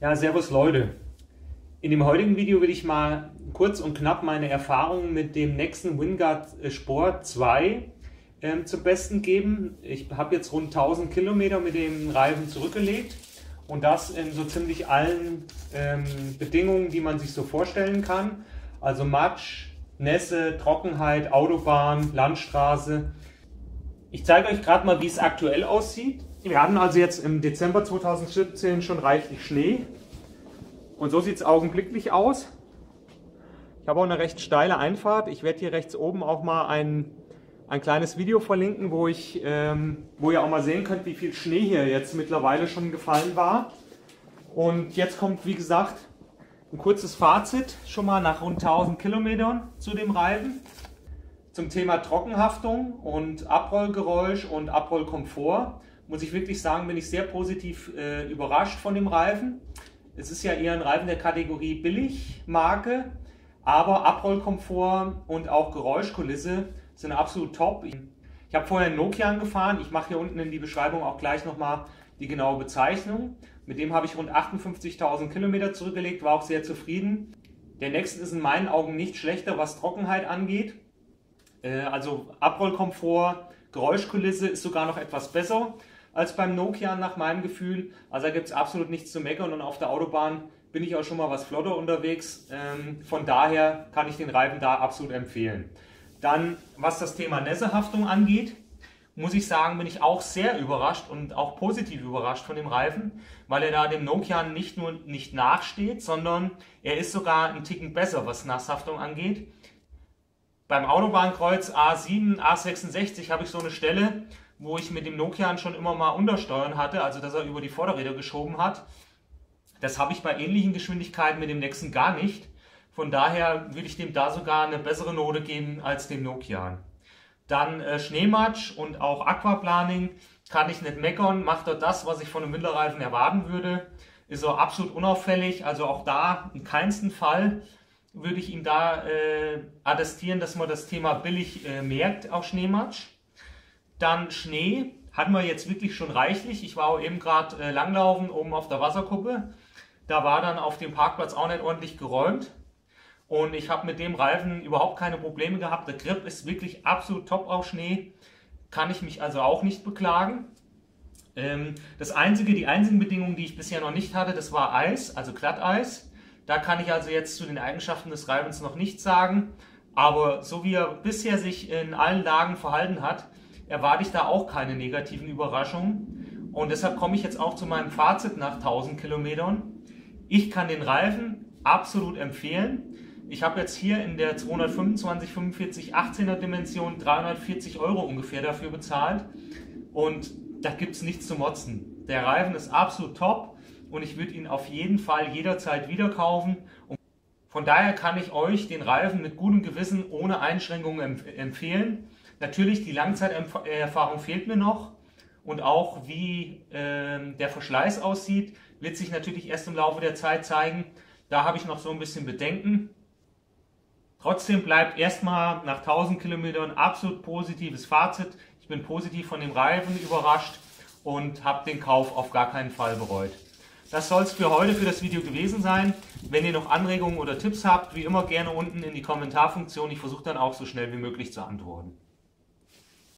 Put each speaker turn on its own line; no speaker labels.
Ja, servus Leute. In dem heutigen Video will ich mal kurz und knapp meine Erfahrungen mit dem nächsten Wingard Sport 2 ähm, zum Besten geben. Ich habe jetzt rund 1000 Kilometer mit dem Reifen zurückgelegt und das in so ziemlich allen ähm, Bedingungen, die man sich so vorstellen kann. Also Matsch, Nässe, Trockenheit, Autobahn, Landstraße. Ich zeige euch gerade mal, wie es aktuell aussieht. Wir hatten also jetzt im Dezember 2017 schon reichlich Schnee. Und so sieht es augenblicklich aus. Ich habe auch eine recht steile Einfahrt. Ich werde hier rechts oben auch mal ein, ein kleines Video verlinken, wo, ich, ähm, wo ihr auch mal sehen könnt, wie viel Schnee hier jetzt mittlerweile schon gefallen war. Und jetzt kommt, wie gesagt, ein kurzes Fazit schon mal nach rund 1000 Kilometern zu dem Reifen. Zum Thema Trockenhaftung und Abrollgeräusch und Abrollkomfort muss ich wirklich sagen, bin ich sehr positiv äh, überrascht von dem Reifen. Es ist ja eher ein Reifen der Kategorie Billigmarke, aber Abrollkomfort und auch Geräuschkulisse sind absolut top. Ich, ich habe vorher einen Nokia gefahren. Ich mache hier unten in die Beschreibung auch gleich nochmal die genaue Bezeichnung. Mit dem habe ich rund 58.000 Kilometer zurückgelegt, war auch sehr zufrieden. Der nächste ist in meinen Augen nicht schlechter, was Trockenheit angeht. Äh, also Abrollkomfort, Geräuschkulisse ist sogar noch etwas besser als beim Nokia nach meinem Gefühl. Also da gibt es absolut nichts zu meckern und auf der Autobahn bin ich auch schon mal was flotter unterwegs. Ähm, von daher kann ich den Reifen da absolut empfehlen. Dann, was das Thema Nässehaftung angeht, muss ich sagen, bin ich auch sehr überrascht und auch positiv überrascht von dem Reifen, weil er da dem Nokia nicht nur nicht nachsteht, sondern er ist sogar ein Ticken besser, was Nasshaftung angeht. Beim Autobahnkreuz A7, A66 habe ich so eine Stelle, wo ich mit dem Nokia schon immer mal Untersteuern hatte, also dass er über die Vorderräder geschoben hat. Das habe ich bei ähnlichen Geschwindigkeiten mit dem Nexen gar nicht. Von daher würde ich dem da sogar eine bessere Note geben als dem Nokia. Dann äh, Schneematsch und auch Aquaplaning kann ich nicht meckern, macht er das, was ich von einem Winterreifen erwarten würde. Ist er absolut unauffällig, also auch da in keinsten Fall würde ich ihm da äh, attestieren, dass man das Thema billig äh, merkt, auch Schneematsch. Dann Schnee hatten wir jetzt wirklich schon reichlich. Ich war eben gerade äh, langlaufen oben auf der Wasserkuppe. Da war dann auf dem Parkplatz auch nicht ordentlich geräumt. Und ich habe mit dem Reifen überhaupt keine Probleme gehabt. Der Grip ist wirklich absolut top auf Schnee. Kann ich mich also auch nicht beklagen. Ähm, das einzige, die einzigen Bedingungen, die ich bisher noch nicht hatte, das war Eis, also Glatteis. Da kann ich also jetzt zu den Eigenschaften des Reifens noch nichts sagen. Aber so wie er bisher sich in allen Lagen verhalten hat, erwarte ich da auch keine negativen Überraschungen. Und deshalb komme ich jetzt auch zu meinem Fazit nach 1000 Kilometern. Ich kann den Reifen absolut empfehlen. Ich habe jetzt hier in der 225, 45, 18er Dimension 340 Euro ungefähr dafür bezahlt. Und da gibt es nichts zu motzen. Der Reifen ist absolut top und ich würde ihn auf jeden Fall jederzeit wieder kaufen. Und von daher kann ich euch den Reifen mit gutem Gewissen ohne Einschränkungen empfehlen. Natürlich, die Langzeiterfahrung fehlt mir noch und auch wie äh, der Verschleiß aussieht, wird sich natürlich erst im Laufe der Zeit zeigen. Da habe ich noch so ein bisschen Bedenken. Trotzdem bleibt erstmal nach 1000 Kilometern absolut positives Fazit. Ich bin positiv von dem Reifen überrascht und habe den Kauf auf gar keinen Fall bereut. Das soll es für heute für das Video gewesen sein. Wenn ihr noch Anregungen oder Tipps habt, wie immer gerne unten in die Kommentarfunktion. Ich versuche dann auch so schnell wie möglich zu antworten.